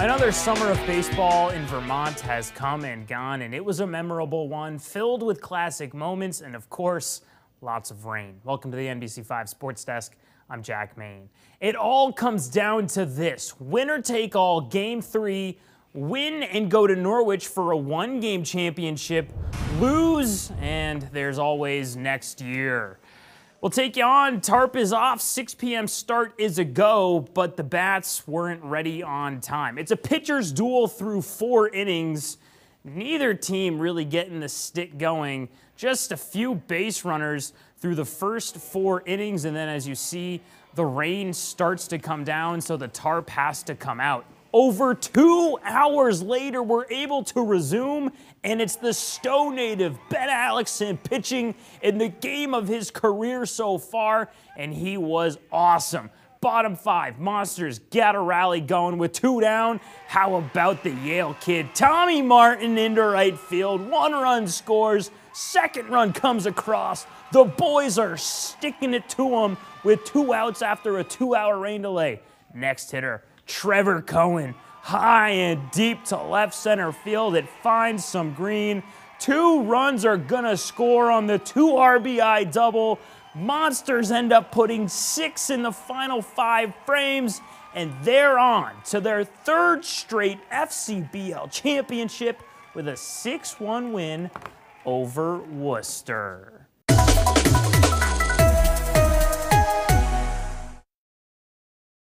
Another summer of baseball in Vermont has come and gone, and it was a memorable one filled with classic moments and, of course, lots of rain. Welcome to the NBC5 Sports Desk. I'm Jack Maine. It all comes down to this winner take all game three, win and go to Norwich for a one game championship, lose, and there's always next year. We'll take you on. Tarp is off. 6 p.m. start is a go, but the bats weren't ready on time. It's a pitcher's duel through four innings. Neither team really getting the stick going. Just a few base runners through the first four innings, and then as you see, the rain starts to come down, so the tarp has to come out. Over two hours later, we're able to resume, and it's the Stowe native, Ben Alexson, pitching in the game of his career so far, and he was awesome. Bottom five, Monsters got a rally going with two down. How about the Yale kid? Tommy Martin into right field. One run scores. Second run comes across. The boys are sticking it to him with two outs after a two hour rain delay. Next hitter, Trevor Cohen, high and deep to left center field. It finds some green. Two runs are going to score on the two RBI double. Monsters end up putting six in the final five frames, and they're on to their third straight FCBL championship with a 6 1 win over Worcester.